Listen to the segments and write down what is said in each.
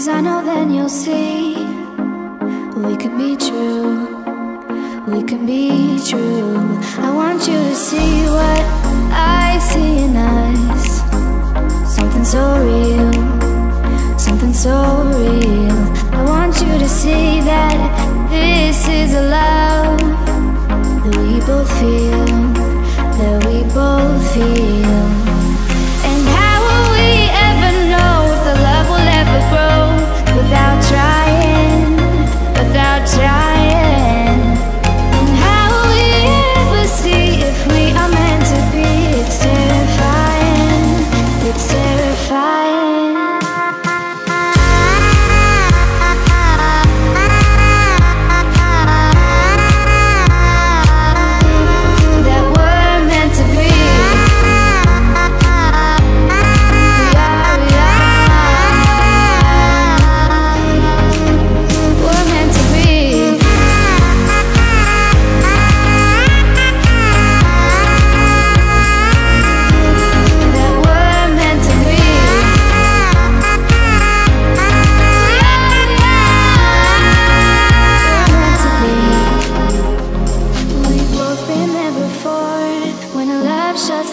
Cause I know then you'll see we can be true. We can be true. I want you to see what I see in us. Something so real, something so real. I want you to see that this is a love that we both feel,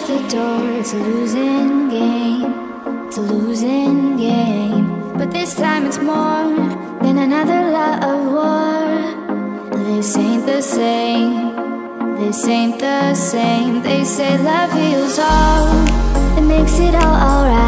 the door, it's a losing game. It's a losing game. But this time it's more than another of war. This ain't the same. This ain't the same. They say love heals all. It makes it all alright.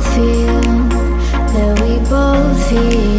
feel that we both feel.